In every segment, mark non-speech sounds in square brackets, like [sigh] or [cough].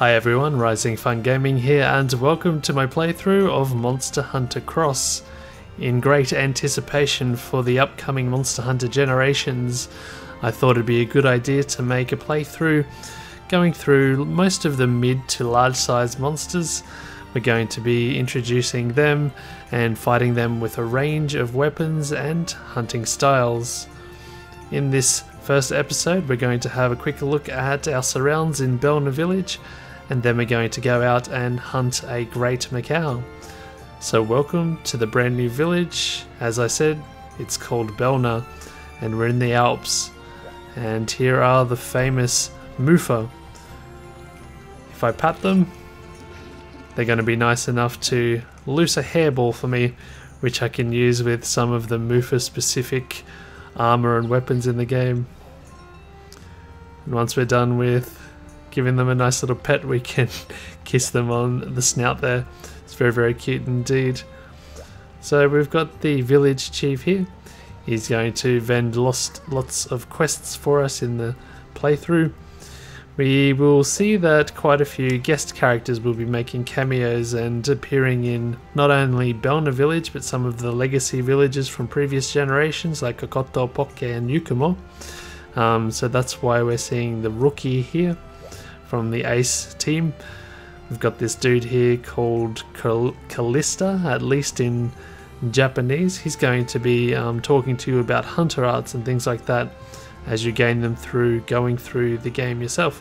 Hi everyone, Rising Fun Gaming here and welcome to my playthrough of Monster Hunter Cross. In great anticipation for the upcoming Monster Hunter Generations, I thought it'd be a good idea to make a playthrough going through most of the mid to large size monsters. We're going to be introducing them and fighting them with a range of weapons and hunting styles. In this first episode, we're going to have a quick look at our surrounds in Bherna Village and then we're going to go out and hunt a great Maccao. So welcome to the brand new village. As I said, it's called Bherna and we're in the Alps. And here are the famous Moofah. If I pat them, they're going to be nice enough to loose a hairball for me, which I can use with some of the Moofah specific armor and weapons in the game. And once we're done with giving them a nice little pet, we can [laughs] kiss them on the snout there. It's very, very cute indeed. So we've got the village chief here. He's going to vend lost lots of quests for us in the playthrough. We will see that quite a few guest characters will be making cameos and appearing in not only Bherna village but some of the legacy villages from previous generations like Kokoto, Pokke and Yukumo. Um, so that's why we're seeing the rookie here from the Ace team. We've got this dude here called Callista, at least in Japanese. He's going to be um, talking to you about hunter arts and things like that as you gain them through going through the game yourself.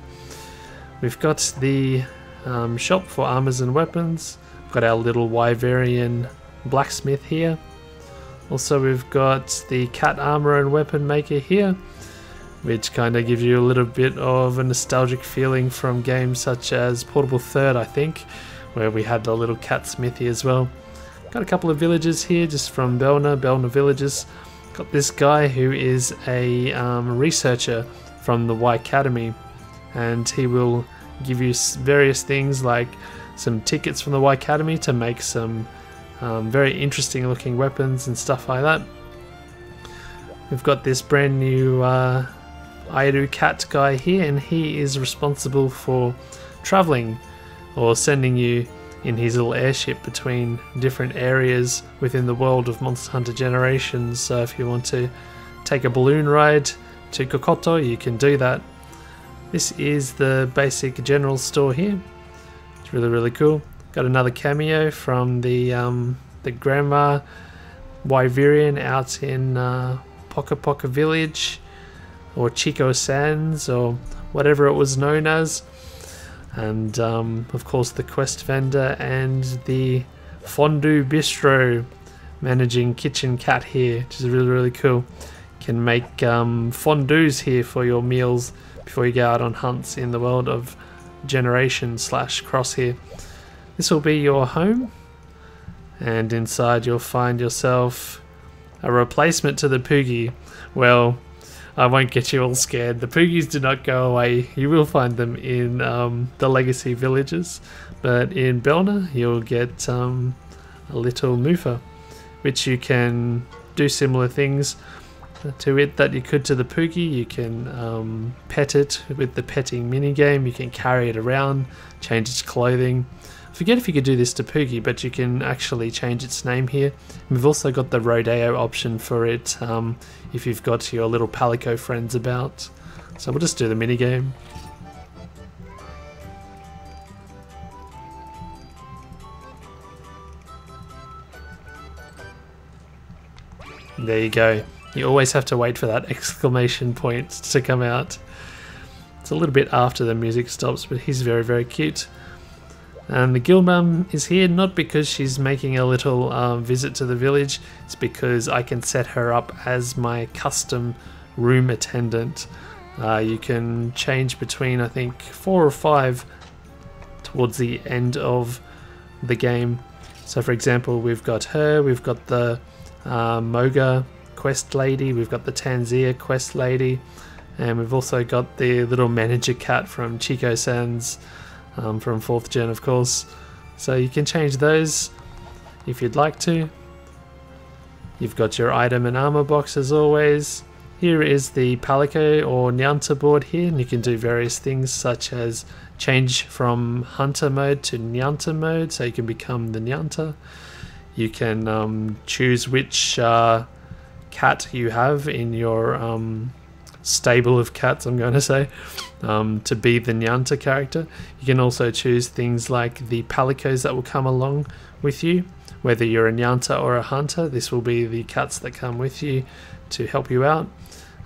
We've got the um, shop for armors and weapons. We've got our little Wyverian blacksmith here. Also, we've got the cat armor and weapon maker here which kind of gives you a little bit of a nostalgic feeling from games such as Portable Third, I think, where we had the little cat smithy as well. Got a couple of villages here just from Bherna, Bherna villages. Got this guy who is a um, researcher from the Wycademy, and he will give you various things like some tickets from the Wycademy to make some um, very interesting looking weapons and stuff like that. We've got this brand new uh, Airu Cat guy here, and he is responsible for traveling or sending you in his little airship between different areas within the world of Monster Hunter Generations. So if you want to take a balloon ride to Kokoto, you can do that. This is the basic general store here. It's really really cool. Got another cameo from the um, the Grandma Wyverian out in uh, Poka Poka Village or Cheeko Sands or whatever it was known as. And um, of course, the quest vendor and the fondue bistro managing kitchen cat here, which is really, really cool. Can make um, fondues here for your meals before you go out on hunts in the world of Generation slash Cross here. This will be your home, and inside you'll find yourself a replacement to the Poogie. Well, I won't get you all scared. The Poogies do not go away. You will find them in um, the legacy villages, but in Bherna you'll get um, a little Moofah, which you can do similar things to it that you could to the Poogie. You can um, pet it with the petting mini game. You can carry it around, change its clothing. Forget if you could do this to Poogie, but you can actually change its name here. We've also got the Rodeo option for it um, if you've got your little Palico friends about. So we'll just do the mini game. There you go. You always have to wait for that [laughs] exclamation point to come out. It's a little bit after the music stops, but he's very, very cute. And the guild is here not because she's making a little uh, visit to the village, it's because I can set her up as my custom room attendant. Uh, you can change between, I think, four or five towards the end of the game. So, for example, we've got her, we've got the uh, Moga quest lady, we've got the Tanzia quest lady, and we've also got the little manager cat from Cheeko Sands um, from 4th gen of course. So you can change those if you'd like to. You've got your item and armor box as always. Here is the Palico or Nyanta board here and you can do various things such as change from hunter mode to Nyanta mode, so you can become the Nyanta. You can um, choose which uh, cat you have in your um, stable of cats, I'm going to say, um, to be the Nyanta character. You can also choose things like the palicos that will come along with you. Whether you're a Nyanta or a hunter, this will be the cats that come with you to help you out.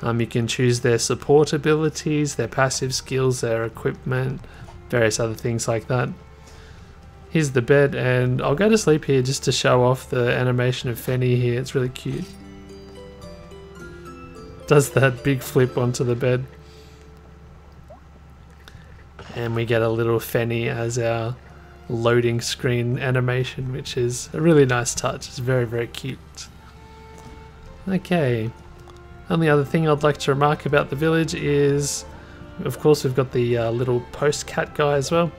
Um, you can choose their support abilities, their passive skills, their equipment, various other things like that. Here's the bed, and I'll go to sleep here just to show off the animation of Fenny here. It's really cute. Does that big flip onto the bed. And we get a little Fenny as our loading screen animation, which is a really nice touch. It's very, very cute. Okay. Only other thing I'd like to remark about the village is, of course, we've got the uh, little post cat guy as well.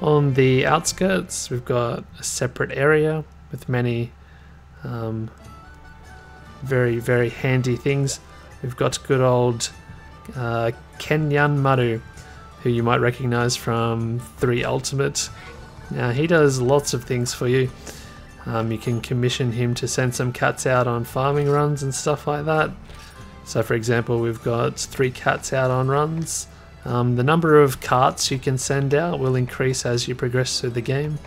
On the outskirts, we've got a separate area with many um, very, very handy things. We've got good old uh, Kenyan Maru, who you might recognize from 3 Ultimate. Now, he does lots of things for you. Um, you can commission him to send some cats out on farming runs and stuff like that. So, for example, we've got three cats out on runs. Um, the number of carts you can send out will increase as you progress through the game.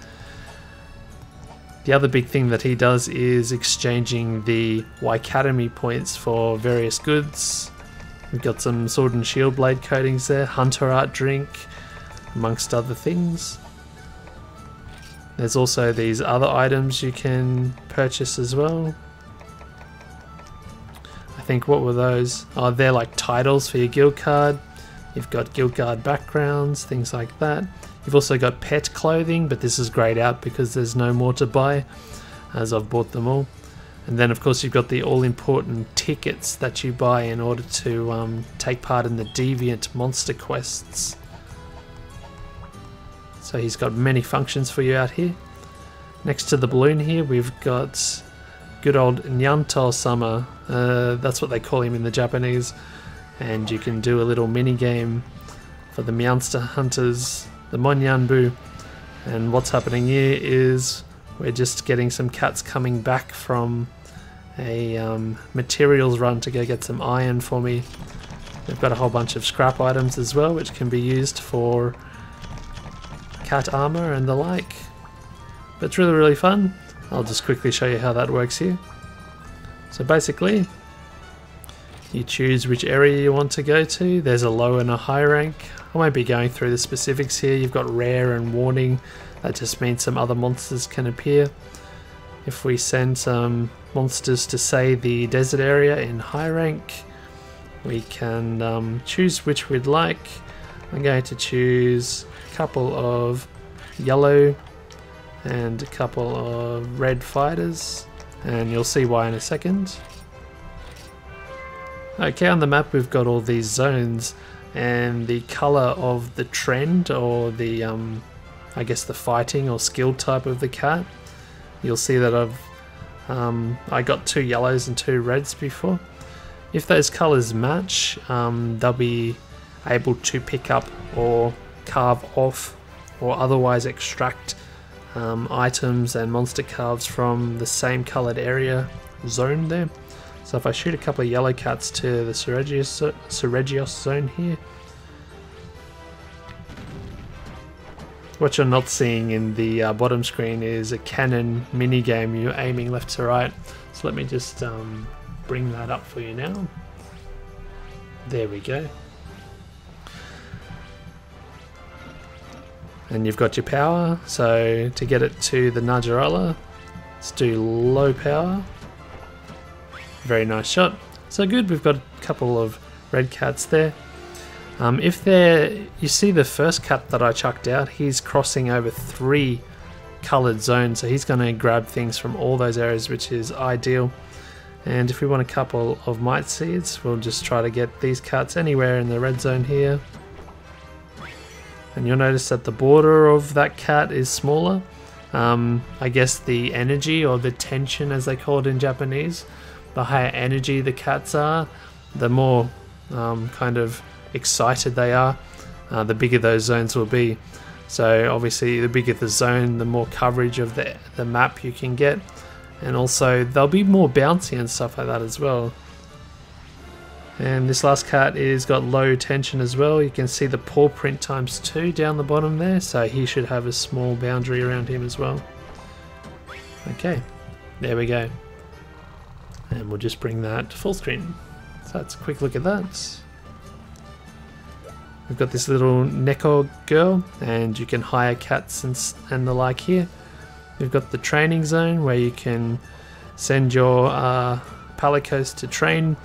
The other big thing that he does is exchanging the Wycademy points for various goods. We've got some sword and shield blade coatings there, hunter art drink, amongst other things. There's also these other items you can purchase as well. I think what were those? Oh, they're like titles for your guild card. You've got guild card backgrounds, things like that. You've also got pet clothing, but this is grayed out because there's no more to buy, as I've bought them all. And then, of course, you've got the all-important tickets that you buy in order to um, take part in the Deviant monster quests. So he's got many functions for you out here. Next to the balloon here, we've got good old Nyanto Sama. Uh, that's what they call him in the Japanese and you can do a little mini game for the Meowster Hunters, the Monyanbu. And what's happening here is we're just getting some cats coming back from a um, materials run to go get some iron for me. We've got a whole bunch of scrap items as well, which can be used for cat armor and the like. But it's really, really fun. I'll just quickly show you how that works here. So basically, you choose which area you want to go to. There's a low and a high rank. I won't be going through the specifics here. You've got rare and warning. That just means some other monsters can appear. If we send some monsters to say the desert area in high rank, we can um, choose which we'd like. I'm going to choose a couple of yellow and a couple of red fighters and you'll see why in a second. Okay, on the map we've got all these zones and the color of the trend or the, um, I guess the fighting or skill type of the cat. You'll see that I've, um, I got two yellows and two reds before. If those colors match, um, they'll be able to pick up or carve off or otherwise extract um, items and monster carves from the same colored area zone there. So if I shoot a couple of yellow cats to the Seregios, zone here, what you're not seeing in the uh, bottom screen is a cannon mini game. You're aiming left to right. So let me just um, bring that up for you now. There we go. And you've got your power. So to get it to the Najarala, let's do low power. Very nice shot. So good, we've got a couple of red cats there. Um, if they're, you see the first cat that I chucked out, he's crossing over three coloured zones, so he's going to grab things from all those areas, which is ideal. And if we want a couple of mite seeds, we'll just try to get these cats anywhere in the red zone here. And you'll notice that the border of that cat is smaller. Um, I guess the energy or the tension, as they call it in Japanese, the higher energy the cats are, the more um, kind of excited they are. uh, the bigger those zones will be. So obviously the bigger the zone, the more coverage of the, the map you can get. And also they'll be more bouncy and stuff like that as well. And this last cat is got low tension as well. You can see the paw print times two down the bottom there. So he should have a small boundary around him as well. Okay, there we go. And we'll just bring that to full screen. So that's a quick look at that. We've got this little Neko girl, and you can hire cats and, and the like here. We've got the training zone where you can send your uh, Palicos to train,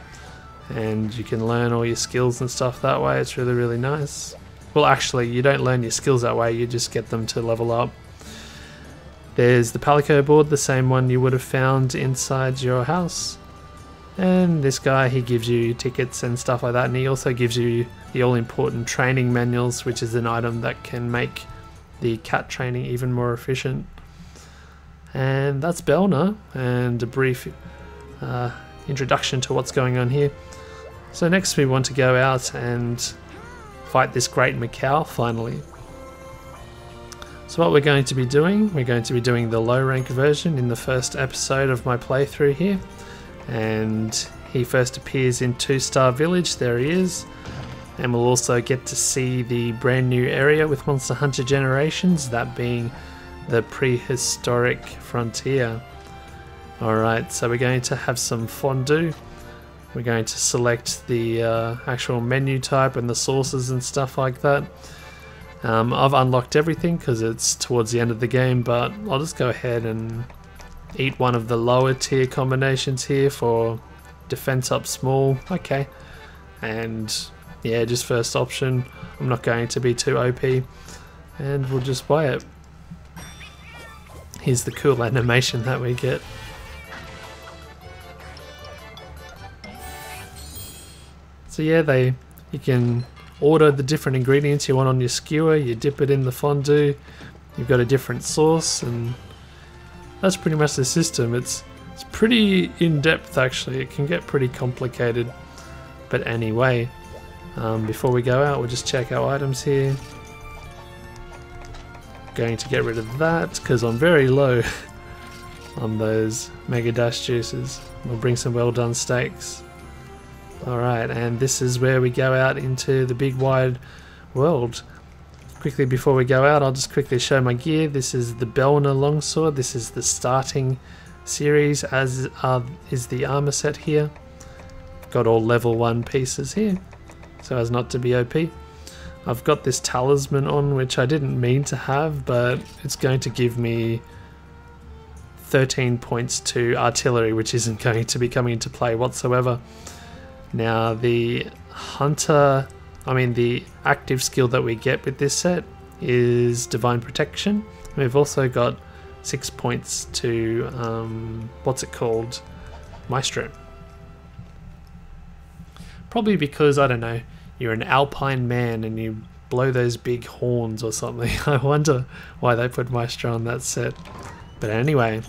and you can learn all your skills and stuff that way. It's really, really nice. Well, actually, you don't learn your skills that way, you just get them to level up. There's the Palico board, the same one you would have found inside your house. And this guy, he gives you tickets and stuff like that, and he also gives you the all important training manuals, which is an item that can make the cat training even more efficient. And that's Bherna, and a brief uh, introduction to what's going on here. So next we want to go out and fight this great Maccao finally. So what we're going to be doing, we're going to be doing the low rank version in the first episode of my playthrough here. And he first appears in Two Star Village, there he is. And we'll also get to see the brand new area with Monster Hunter Generations, that being the prehistoric frontier. Alright, so we're going to have some fondue. We're going to select the uh, actual menu type and the sources and stuff like that. Um, I've unlocked everything because it's towards the end of the game, but I'll just go ahead and eat one of the lower tier combinations here for defense up small. Okay. And yeah, just first option. I'm not going to be too OP. And we'll just buy it. Here's the cool [laughs] animation that we get. So yeah, they you can order the different ingredients you want on your skewer, you dip it in the fondue, you've got a different sauce, and that's pretty much the system. It's it's pretty in-depth actually, it can get pretty complicated. But anyway, um, before we go out, we'll just check our items here. Going to get rid of that because I'm very low [laughs] on those Mega Dash juices. We'll bring some well done steaks. Alright, and this is where we go out into the big wide world. Quickly before we go out, I'll just quickly show my gear. This is the Bherna longsword. This is the starting series, as uh, is the armor set here. Got all level 1 pieces here, so as not to be OP. I've got this talisman on, which I didn't mean to have, but it's going to give me 13 points to artillery, which isn't [laughs] going to be coming into play whatsoever. Now the hunter, I mean the active skill that we get with this set is Divine Protection. We've also got six points to, um, what's it called? Maestro. Probably because, I don't know, you're an alpine man and you blow those big horns or something. [laughs] I wonder why they put Maestro on that set. But anyway,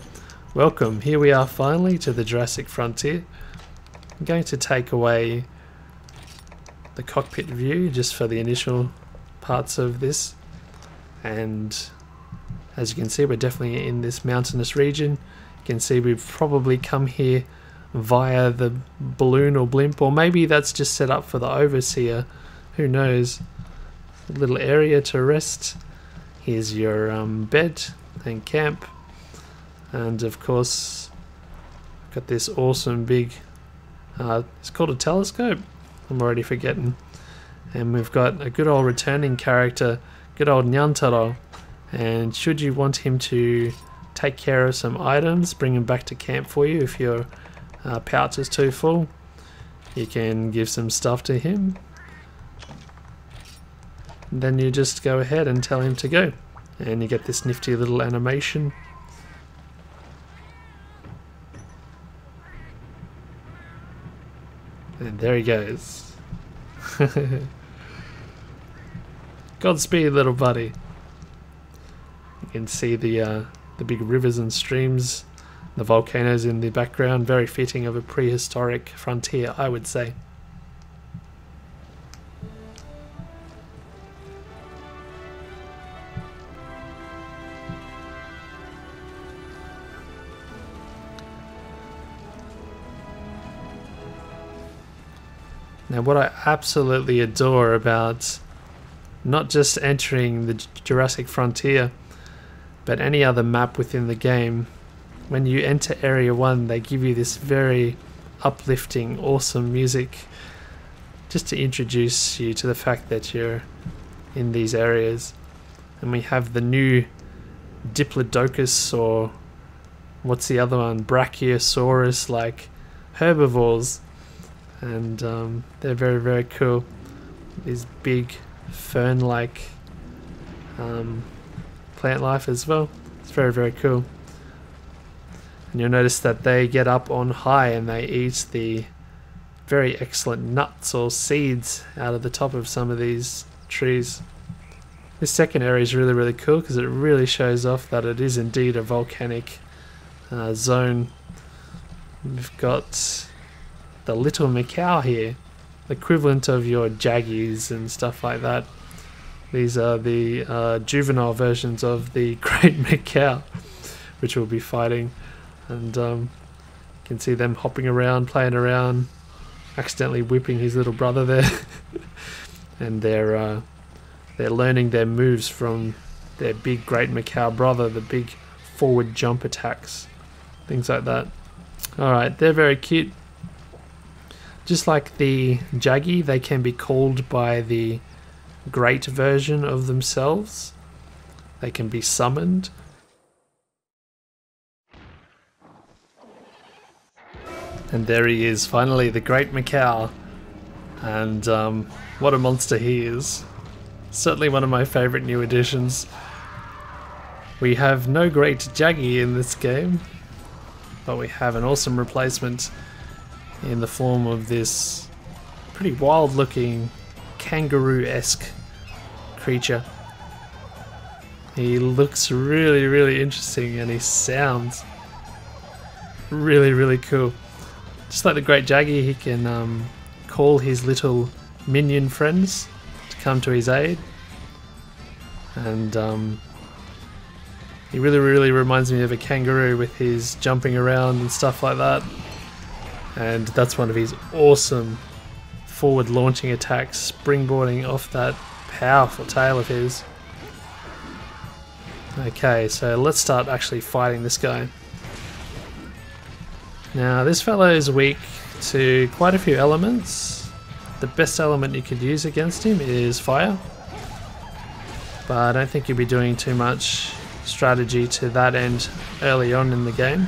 welcome. Here we are finally to the Jurassic Frontier. I'm going to take away the cockpit view just for the initial parts of this. And as you can see we're definitely in this mountainous region. You can see we've probably come here via the balloon or blimp or maybe that's just set up for the overseer. Who knows? A little area to rest. Here's your um, bed and camp. And of course got this awesome big uh, it's called a telescope. I'm already forgetting. And we've got a good old returning character, good old Nyantaro. And should you want him to take care of some items, bring him back to camp for you if your uh, pouch is too full, you can give some stuff to him. then you just go ahead and tell him to go. And you get this nifty little animation. And there he goes. Godspeed, little buddy. You can see the uh, the big rivers and streams, the volcanoes in the background. Very fitting of a prehistoric frontier, I would say. Now what I absolutely adore about not just entering the Jurassic Frontier, but any other map within the game, when you enter Area 1 they give you this very uplifting, awesome music just to introduce you to the fact that you're in these areas. And we have the new Diplodocus or what's the other one? Brachiosaurus like herbivores. And um, they're very, very cool. These big fern like um, plant life as well. It's very, very cool. And you'll notice that they get up on high and they eat the very excellent nuts or seeds out of the top of some of these trees. This second area is really really cool because it really shows off that it is indeed a volcanic uh, zone. We've got the little Maccao here, equivalent of your jaggies and stuff like that. These are the uh, juvenile versions of the [laughs] great Maccao, which we'll be fighting, and um, you can see them hopping around, playing around, accidentally whipping his little brother there, [laughs] and they're uh, they're learning their moves from their big great Maccao brother, the big forward jump attacks, things like that. Alright, they're very cute. Just like the Jaggy, they can be called by the great version of themselves. They can be summoned. And there he is, finally, the great Maccao. And um, what a monster he is. Certainly one of my favourite new additions. We have no great Jaggy in this game, but we have an awesome replacement in the form of this pretty wild looking kangaroo-esque creature. He looks really, really interesting and he sounds really, really cool. Just like the Great Jaggy, he can um, call his little minion friends to come to his aid. And um, he really, really reminds me of a kangaroo with his jumping around and stuff like that. And that's one of his awesome forward launching attacks, springboarding off that powerful tail of his. Okay, so let's start actually fighting this guy. Now this fellow is weak to quite a few elements. The best element you could use against him is fire. But I don't think you'll be doing too much strategy to that end early on in the game.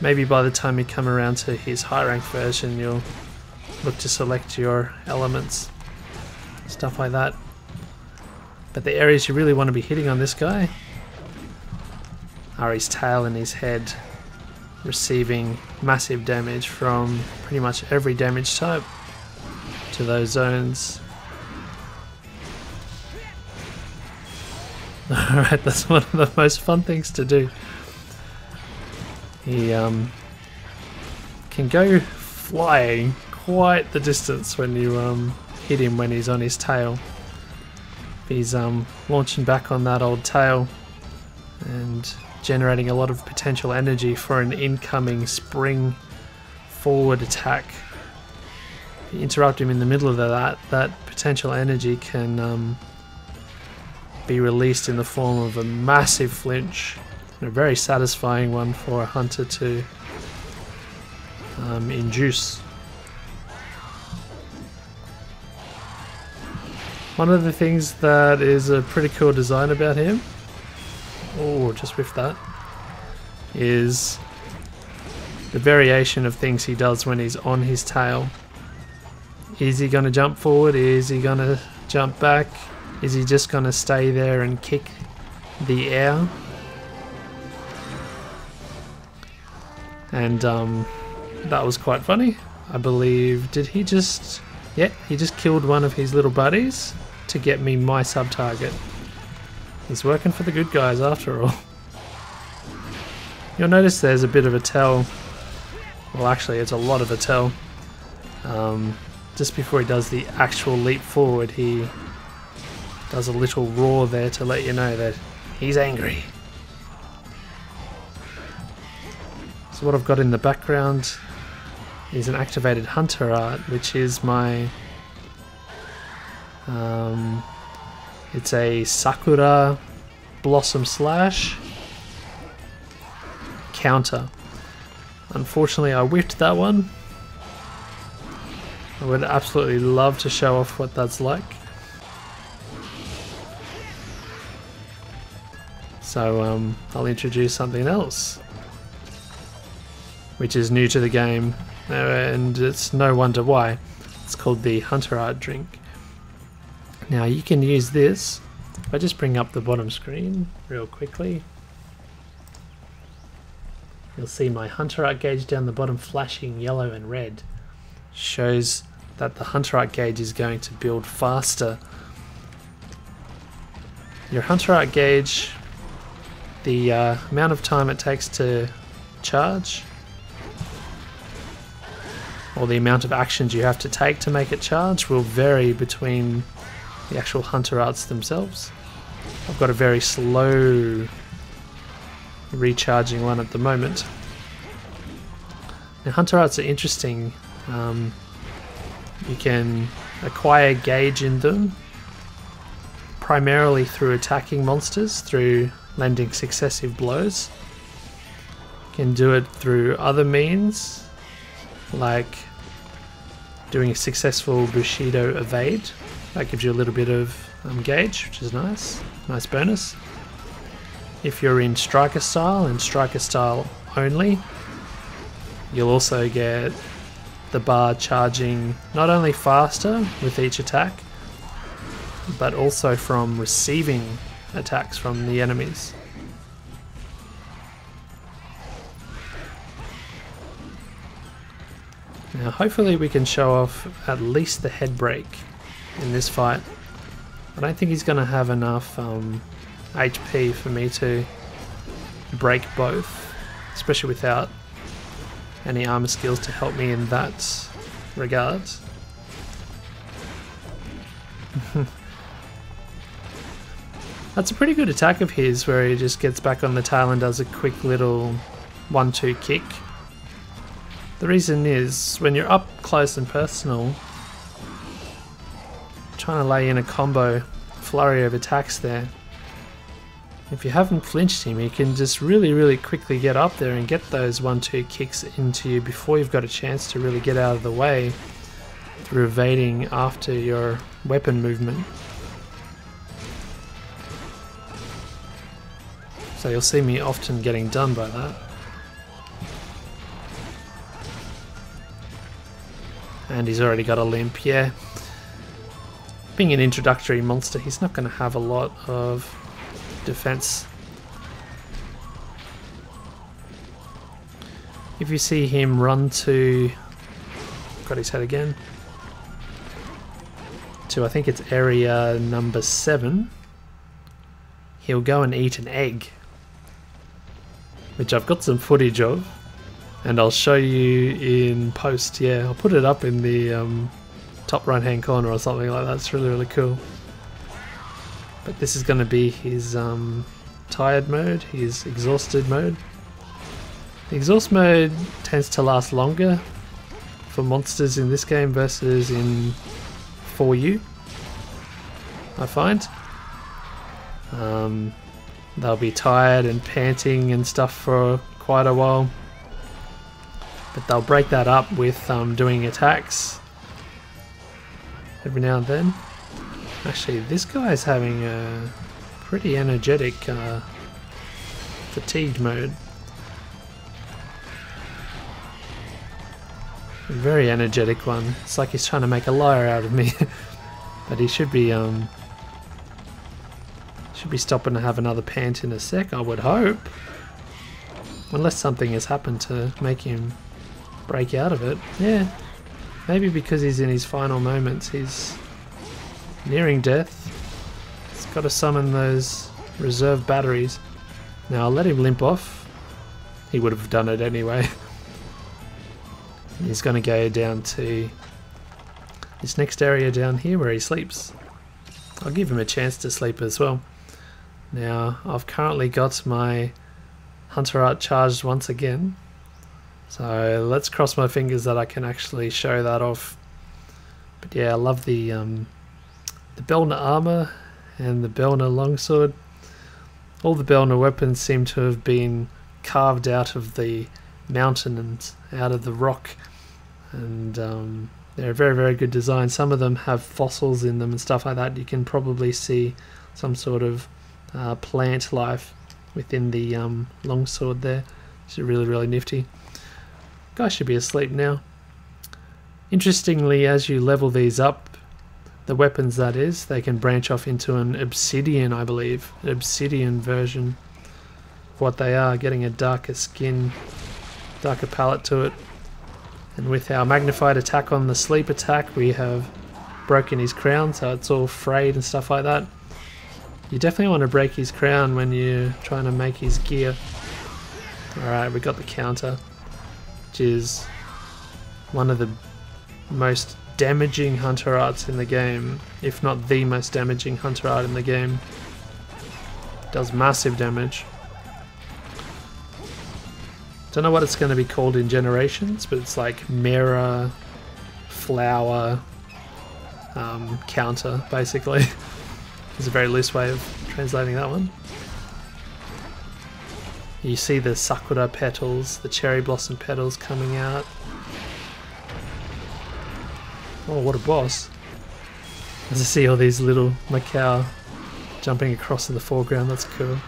Maybe by the time you come around to his high rank version you'll look to select your elements. Stuff like that. But the areas you really want to be hitting on this guy are his tail and his head receiving massive damage from pretty much every damage type to those zones. [laughs] Alright, that's one of the most fun things to do. He um, can go flying quite the distance when you um, hit him when he's on his tail. He's um, launching back on that old tail and generating a lot of potential energy for an incoming spring forward attack. If you interrupt him in the middle of that, that potential energy can um, be released in the form of a massive flinch, a very satisfying one for a hunter to um, induce. One of the things that is a pretty cool design about him oh, just with that, is the variation of things he does when he's on his tail. Is he going to jump forward? Is he going to jump back? Is he just going to stay there and kick the air? And um, that was quite funny. I believe, did he just... Yeah, he just killed one of his little buddies to get me my sub-target. He's working for the good guys after all. You'll notice there's a bit of a tell. Well, actually, it's a lot of a tell. Um, just before he does the actual leap forward, he does a little roar there to let you know that he's angry. So what I've got in the background is an activated hunter art, which is my. Um, it's a Sakura Blossom Slash counter. Unfortunately, I whipped that one. I would absolutely love to show off what that's like. So um, I'll introduce something else, which is new to the game, uh, and it's no wonder why. It's called the Hunter Art drink. Now you can use this. If I just bring up the bottom screen real quickly, you'll see my Hunter Art gauge down the bottom flashing yellow and red. Shows that the Hunter Art gauge is going to build faster. Your Hunter Art gauge, the uh, amount of time it takes to charge, or the amount of actions you have to take to make it charge will vary between the actual Hunter Arts themselves. I've got a very slow recharging one at the moment. Now Hunter Arts are interesting. Um, you can acquire gauge in them primarily through attacking monsters, through landing successive blows. You can do it through other means, like doing a successful Bushido evade. That gives you a little bit of um, gauge, which is nice. Nice bonus. If you're in striker style and striker style only, you'll also get the bar charging not only faster with each attack, but also from receiving attacks from the enemies. Now hopefully we can show off at least the head break in this fight. I don't think he's going to have enough um, HP for me to break both, especially without any armor skills to help me in that regard. [laughs] That's a pretty good attack of his where he just gets back on the tail and does a quick little one-two kick. The reason is when you're up close and personal, trying to lay in a combo flurry of attacks there. If you haven't flinched him, he can just really, really quickly get up there and get those one-two kicks into you before you've got a chance to really get out of the way through evading after your weapon movement. So you'll see me often getting done by that. And he's already got a limp, yeah. Being an introductory monster, he's not going to have a lot of defense. If you see him run to... Got his head again. To, I think it's area number 7. He'll go and eat an egg. Which I've got some footage of. And I'll show you in post, yeah. I'll put it up in the um, top right hand corner or something like that. It's really, really cool. But this is going to be his um, tired mode, his exhausted mode. The exhaust mode tends to last longer for monsters in this game versus in 4U, I find. Um, they'll be tired and panting and stuff for quite a while. But they'll break that up with um, doing attacks every now and then. Actually, this guy is having a pretty energetic uh, fatigued mode. A very energetic one. It's like he's trying to make a liar out of me. [laughs] but he should be um should be stopping to have another pant in a sec, I would hope. Unless something has happened to make him break out of it. Yeah. Maybe because he's in his final moments, he's nearing death. He's got to summon those reserve batteries. Now I'll let him limp off. He would have done it anyway. [laughs] He's going to go down to this next area down here where he sleeps. I'll give him a chance to sleep as well. Now I've currently got my Hunter Art charged once again. So let's cross my fingers that I can actually show that off. But yeah, I love the um, the Bherna armor and the Bherna longsword. All the Bherna weapons seem to have been carved out of the mountain and out of the rock, and um, they're a very very good design. Some of them have fossils in them and stuff like that. You can probably see some sort of uh, plant life within the um, longsword there. It's really really nifty. Guy should be asleep now. Interestingly, as you level these up, the weapons that is, they can branch off into an obsidian, I believe, an obsidian version of what they are, getting a darker skin, darker palette to it. And with our magnified attack on the sleep attack, we have broken his crown, so it's all frayed and stuff like that. You definitely want to break his crown when you're trying to make his gear. Alright, we got the counter, which is one of the most damaging hunter arts in the game, if not the most damaging hunter art in the game. Does massive damage. Don't know what it's going to be called in Generations, but it's like mirror, flower, um, counter, basically. [laughs] It's a very loose way of translating that one. You see the sakura petals, the cherry blossom petals coming out. Oh, what a boss. As I see all these little Maccao jumping across in the foreground, that's cool.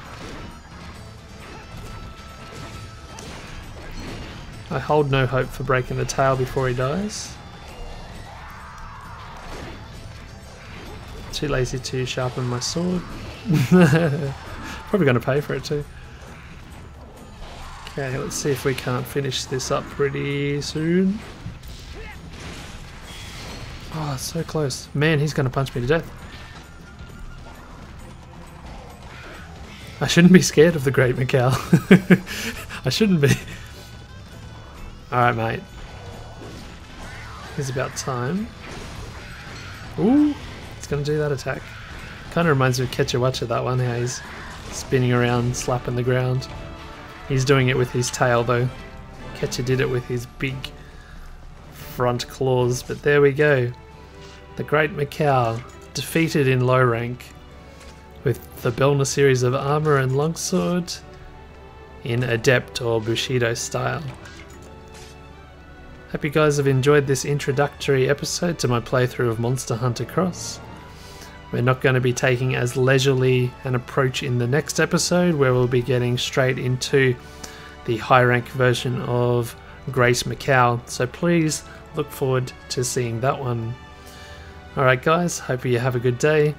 I hold no hope for breaking the tail before he dies. Too lazy to sharpen my sword. [laughs] Probably going to pay for it too. Okay, let's see if we can't finish this up pretty soon. Oh, so close. Man, he's going to punch me to death. I shouldn't be scared of the Great Maccao. [laughs] I shouldn't be. Alright, mate. It's about time. Ooh, he's going to do that attack. Kind of reminds me of Kecha Wacha, that one, how he's spinning around, slapping the ground. He's doing it with his tail, though. Kecha did it with his big front claws, but there we go the Great Maccao, defeated in low rank, with the Bherna series of armor and longsword in Adept or Bushido style. Hope you guys have enjoyed this introductory episode to my playthrough of Monster Hunter Cross. We're not going to be taking as leisurely an approach in the next episode, where we'll be getting straight into the high rank version of Great Maccao, so please look forward to seeing that one. Alright guys, hope you have a good day.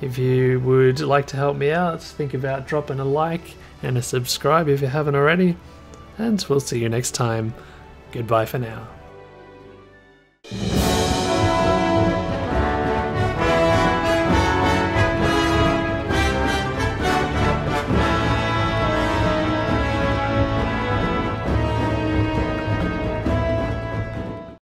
If you would like to help me out, think about dropping a like and a subscribe if you haven't already. And we'll see you next time. Goodbye for now.